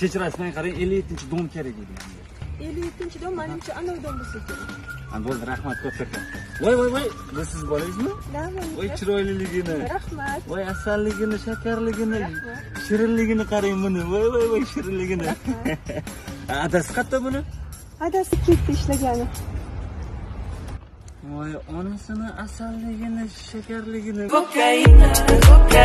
kechirasizdan qarang ellik yettinchi dom kerak edi ellik yettinchi dom manimcha anavi dom bo'lsa kerak. Bo'ldi rahmat kattakon voy voy voy bu siz bolangizmi voy chiroyliligini. Rahmat. Voy asalligini shakarligini shirinligini qarang buni. Voy voy voy shirinligini. Adasi qayerda buni? Adasi ketdi ishlagani. Voy onasini asalligini shakarligini. Kokaina kokaina.